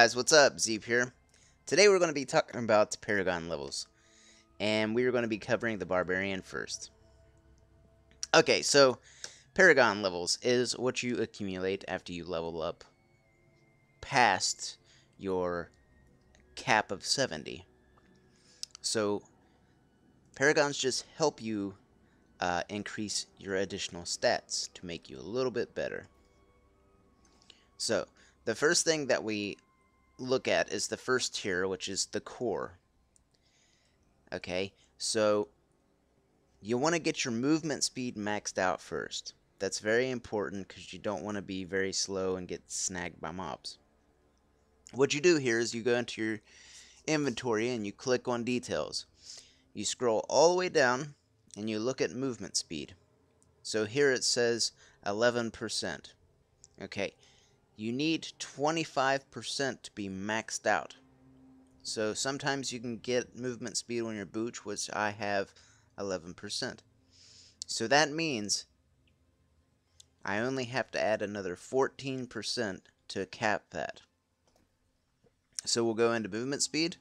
Guys, what's up? Zeap here. Today we're going to be talking about Paragon levels. And we're going to be covering the Barbarian first. Okay, so Paragon levels is what you accumulate after you level up past your cap of 70. So Paragons just help you uh, increase your additional stats to make you a little bit better. So, the first thing that we look at is the first tier, which is the core. Okay, so you want to get your movement speed maxed out first. That's very important because you don't want to be very slow and get snagged by mobs. What you do here is you go into your inventory and you click on details. You scroll all the way down and you look at movement speed. So here it says 11%. Okay, you need 25% to be maxed out. So sometimes you can get movement speed on your boots, which I have 11%. So that means I only have to add another 14% to cap that. So we'll go into movement speed.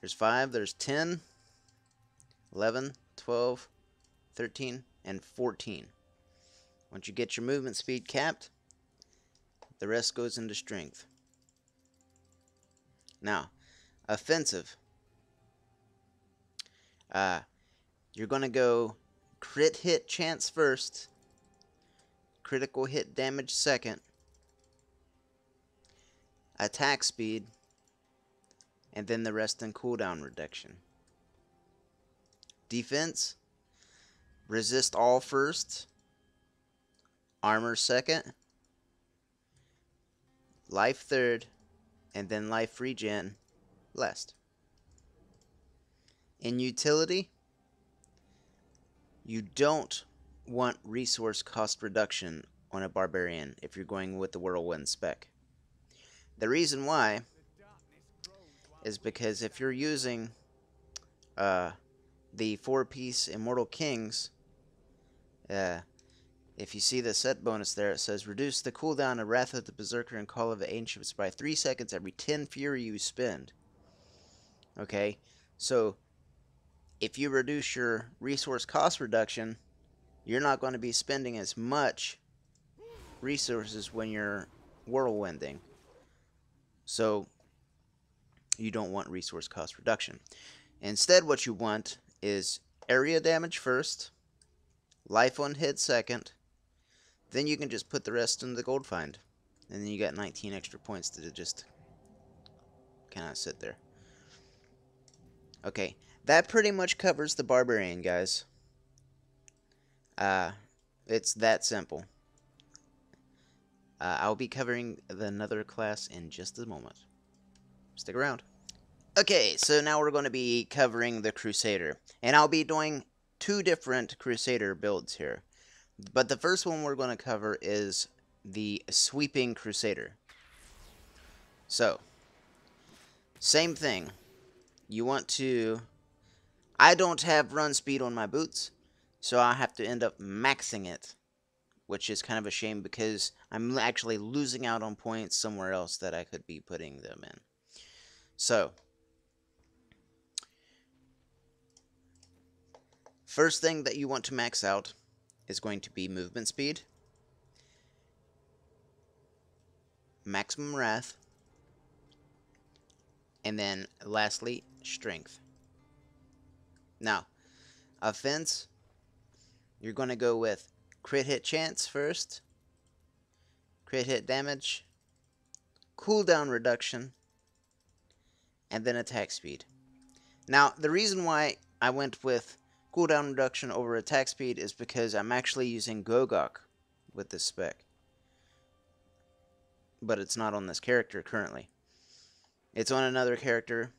There's 5, there's 10, 11, 12, 13, and 14. Once you get your movement speed capped, the rest goes into strength. Now, offensive. Uh, you're going to go crit hit chance first, critical hit damage second, attack speed, and then the rest in cooldown reduction. Defense, resist all first, armor second, life third, and then life regen last. In utility, you don't want resource cost reduction on a barbarian if you're going with the whirlwind spec. The reason why is because if you're using uh, the four-piece Immortal Kings, uh, if you see the set bonus there, it says reduce the cooldown of Wrath of the Berserker and Call of the Ancients by 3 seconds every 10 fury you spend. Okay, so if you reduce your resource cost reduction, you're not going to be spending as much resources when you're whirlwinding. So you don't want resource cost reduction. Instead, what you want is area damage first, life on hit second, then you can just put the rest in the gold find. And then you got 19 extra points to just kind of sit there. Okay, that pretty much covers the barbarian, guys. Uh, it's that simple. Uh, I'll be covering the another class in just a moment. Stick around. Okay, so now we're going to be covering the Crusader. And I'll be doing two different Crusader builds here. But the first one we're going to cover is the Sweeping Crusader. So, same thing. You want to... I don't have run speed on my boots, so I have to end up maxing it. Which is kind of a shame because I'm actually losing out on points somewhere else that I could be putting them in. So, first thing that you want to max out is going to be movement speed, maximum wrath, and then lastly, strength. Now, offense, you're going to go with crit hit chance first, crit hit damage, cooldown reduction, and then attack speed. Now, the reason why I went with cooldown reduction over attack speed is because I'm actually using Gogok with this spec. But it's not on this character currently. It's on another character,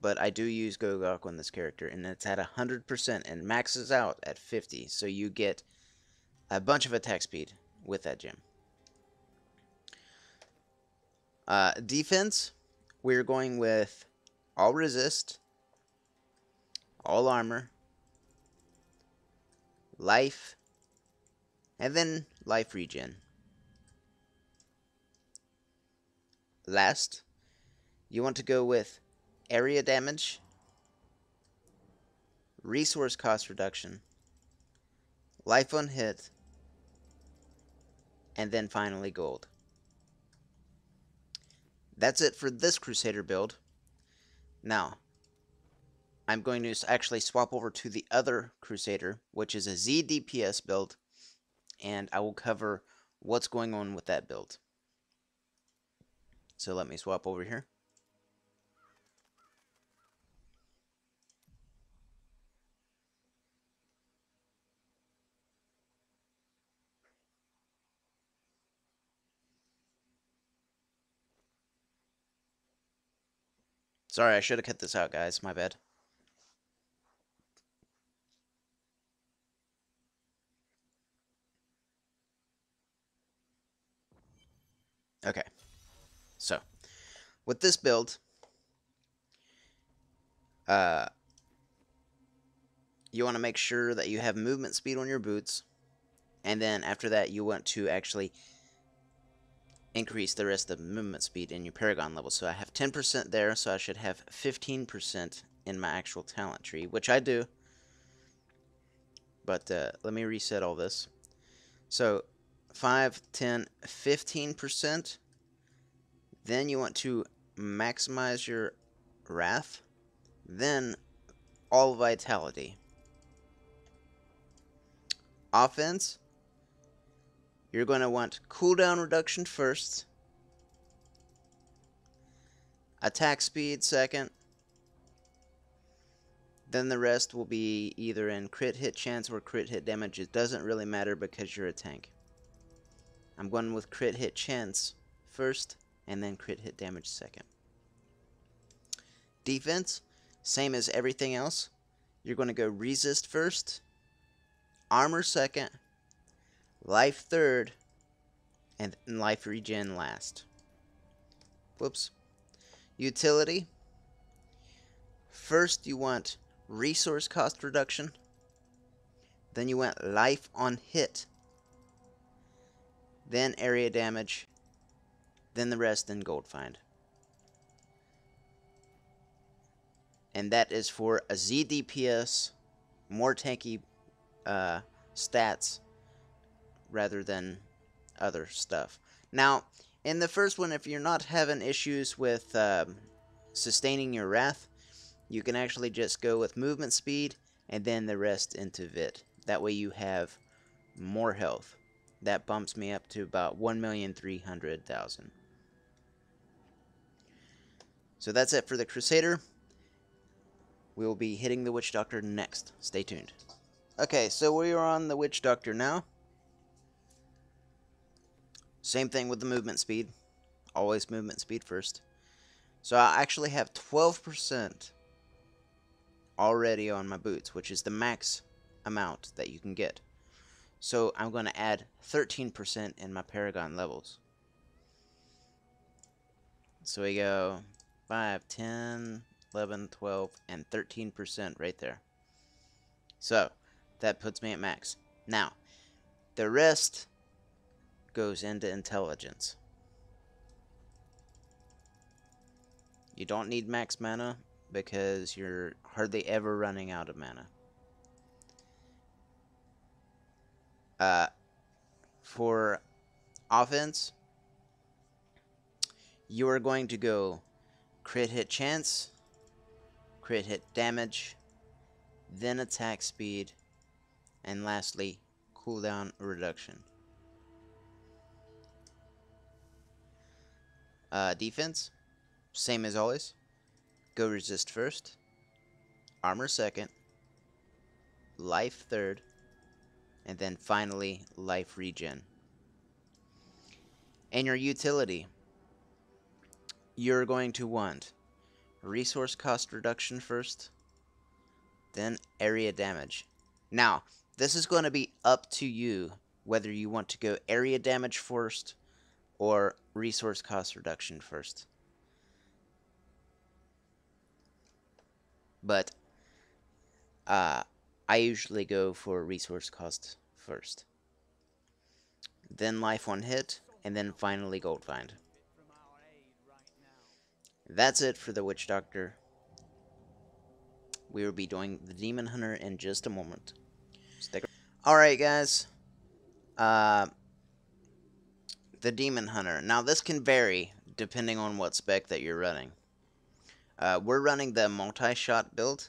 but I do use Gogok on this character, and it's at 100% and maxes out at 50, so you get a bunch of attack speed with that gem. Uh, defense, we're going with all resist, all armor, life, and then life regen. last, you want to go with area damage, resource cost reduction, life on hit, and then finally gold. That's it for this Crusader build. Now, I'm going to actually swap over to the other Crusader, which is a ZDPS build, and I will cover what's going on with that build. So let me swap over here. Sorry, I should have cut this out, guys. My bad. Okay. So, with this build, uh, you want to make sure that you have movement speed on your boots, and then after that, you want to actually increase the rest of movement speed in your Paragon level. So I have 10% there, so I should have 15% in my actual talent tree, which I do. But uh, let me reset all this. So 5, 10, 15%. Then you want to maximize your Wrath. Then all Vitality. Offense. You're going to want cooldown reduction first. Attack speed second. Then the rest will be either in crit hit chance or crit hit damage. It doesn't really matter because you're a tank. I'm going with crit hit chance first and then crit hit damage second. Defense, same as everything else. You're going to go resist first, armor second, life third, and life regen last. Whoops. Utility. First you want resource cost reduction. Then you want life on hit. Then area damage. Then the rest in gold find. And that is for a ZDPS, more tanky uh, stats rather than other stuff. Now, in the first one, if you're not having issues with um, sustaining your wrath, you can actually just go with movement speed and then the rest into Vit. That way you have more health. That bumps me up to about 1,300,000. So that's it for the Crusader. We will be hitting the Witch Doctor next. Stay tuned. Okay, so we are on the Witch Doctor now. Same thing with the movement speed. Always movement speed first. So I actually have 12% already on my boots, which is the max amount that you can get. So I'm going to add 13% in my Paragon levels. So we go 5, 10, 11, 12, and 13% right there. So that puts me at max. Now, the rest goes into intelligence. You don't need max mana because you're hardly ever running out of mana. Uh, for offense, you are going to go crit hit chance, crit hit damage, then attack speed, and lastly, cooldown reduction. Uh, defense, same as always. Go resist first. Armor second. Life third. And then finally, life regen. And your utility. You're going to want resource cost reduction first. Then area damage. Now, this is going to be up to you whether you want to go area damage first or resource cost reduction first. But uh, I usually go for resource cost first. Then life on hit, and then finally gold find. that's it for the Witch Doctor. We will be doing the Demon Hunter in just a moment. Alright, guys. Uh, the Demon Hunter. Now, this can vary depending on what spec that you're running. Uh, we're running the multi-shot build.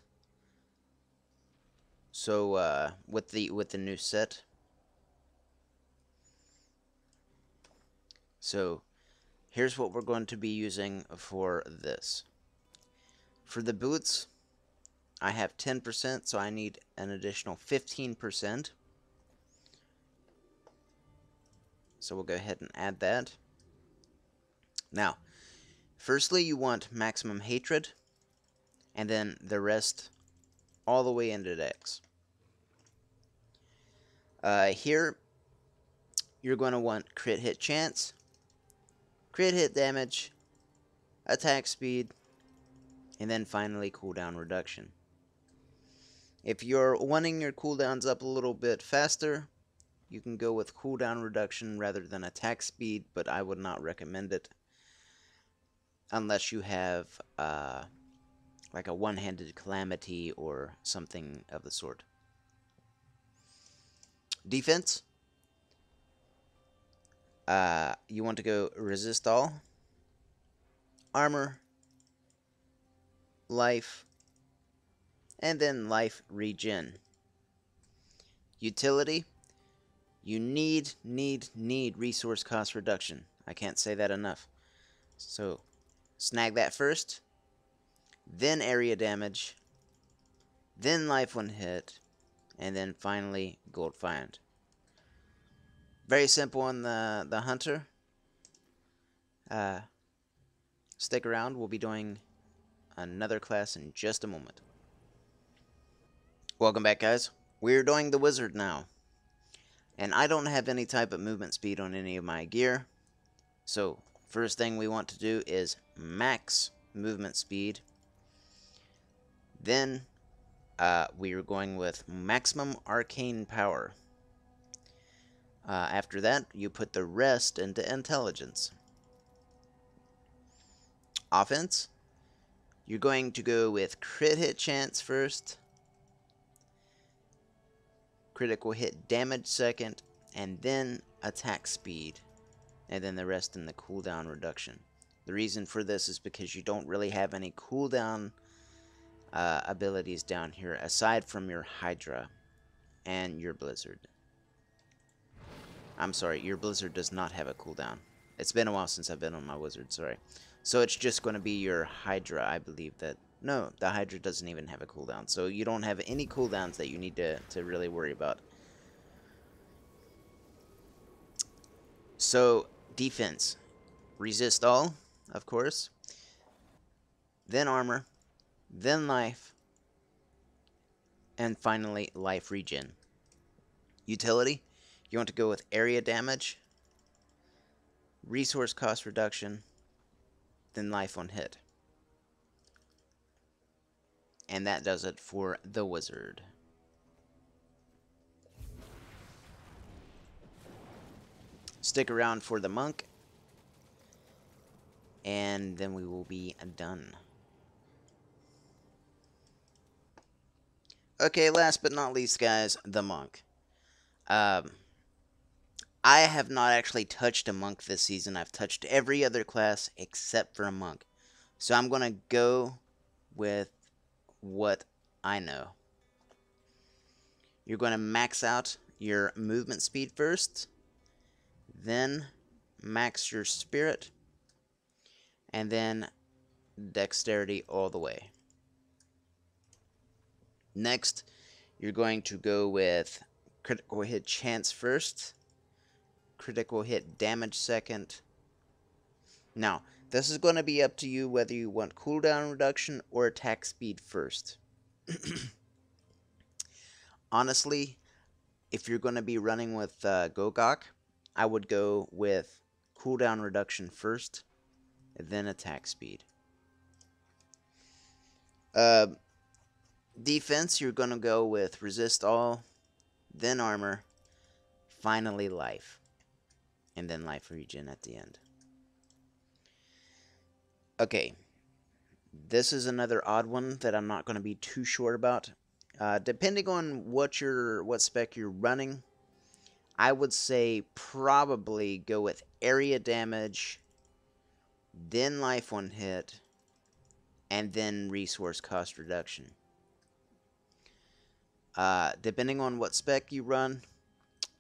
So, uh, with the with the new set. So, here's what we're going to be using for this. For the boots, I have 10%, so I need an additional 15%. So we'll go ahead and add that. Now, firstly, you want maximum hatred, and then the rest all the way into dex. Uh, here, you're going to want crit hit chance, crit hit damage, attack speed, and then finally cooldown reduction. If you're wanting your cooldowns up a little bit faster, you can go with cooldown reduction rather than attack speed, but I would not recommend it unless you have uh, like a one-handed calamity or something of the sort. Defense. Uh, you want to go resist all, armor, life, and then life regen. Utility, you need, need, need resource cost reduction. I can't say that enough. So, snag that first, then area damage, then life when hit, and then finally gold find. Very simple on the, the hunter. Uh, stick around, we'll be doing another class in just a moment. Welcome back, guys. We're doing the wizard now. And I don't have any type of movement speed on any of my gear. So, first thing we want to do is max movement speed. Then, uh, we are going with maximum arcane power. Uh, after that, you put the rest into intelligence. Offense, you're going to go with crit hit chance first critical hit damage second, and then attack speed, and then the rest in the cooldown reduction. The reason for this is because you don't really have any cooldown uh, abilities down here aside from your Hydra and your Blizzard. I'm sorry, your Blizzard does not have a cooldown. It's been a while since I've been on my Wizard, sorry. So it's just going to be your Hydra, I believe, that no, the Hydra doesn't even have a cooldown. So you don't have any cooldowns that you need to, to really worry about. So, defense. Resist all, of course. Then armor. Then life. And finally, life regen. Utility. You want to go with area damage. Resource cost reduction. Then life on hit. And that does it for the wizard. Stick around for the monk. And then we will be done. Okay, last but not least, guys, the monk. Um, I have not actually touched a monk this season. I've touched every other class except for a monk. So I'm going to go with what I know. You're going to max out your movement speed first, then max your spirit, and then dexterity all the way. Next, you're going to go with critical hit chance first, critical hit damage second. Now, this is going to be up to you whether you want cooldown reduction or attack speed first. Honestly, if you're going to be running with uh, Gogok, I would go with cooldown reduction first, then attack speed. Uh, defense, you're going to go with resist all, then armor, finally life, and then life regen at the end. Okay, This is another odd one that I'm not going to be too sure about. Uh, depending on what your what spec you're running, I would say probably go with area damage, then life on hit, and then resource cost reduction. Uh, depending on what spec you run,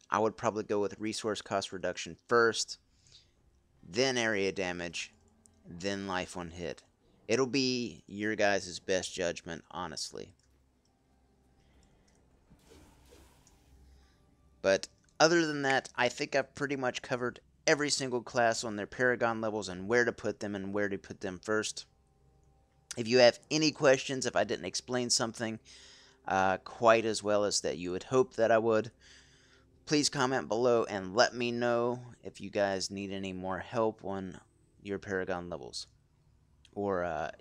I would probably go with resource cost reduction first, then area damage, then life on hit. It'll be your guys' best judgment, honestly. But other than that, I think I've pretty much covered every single class on their Paragon levels and where to put them and where to put them first. If you have any questions, if I didn't explain something uh, quite as well as that you would hope that I would, please comment below and let me know if you guys need any more help on your Paragon levels or uh,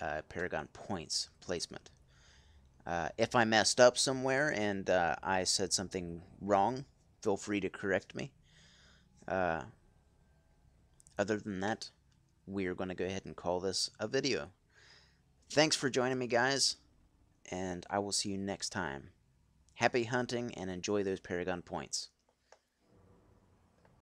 uh, Paragon points placement. Uh, if I messed up somewhere and uh, I said something wrong, feel free to correct me. Uh, other than that, we are going to go ahead and call this a video. Thanks for joining me, guys, and I will see you next time. Happy hunting and enjoy those Paragon points.